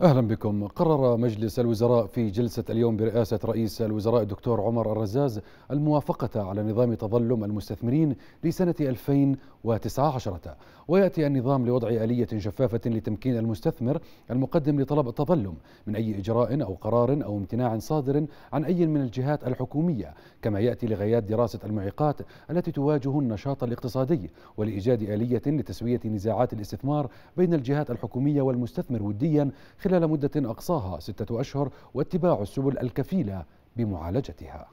أهلا بكم. قرر مجلس الوزراء في جلسة اليوم برئاسة رئيس الوزراء الدكتور عمر الرزاز الموافقة على نظام تظلم المستثمرين لسنة 2019 ويأتي النظام لوضع آلية شفافة لتمكين المستثمر المقدم لطلب التظلم من أي إجراء أو قرار أو امتناع صادر عن أي من الجهات الحكومية كما يأتي لغايات دراسة المعيقات التي تواجه النشاط الاقتصادي ولإيجاد آلية لتسوية نزاعات الاستثمار بين الجهات الحكومية والمستثمر وديا خلال مدة أقصاها ستة أشهر واتباع السبل الكفيلة بمعالجتها.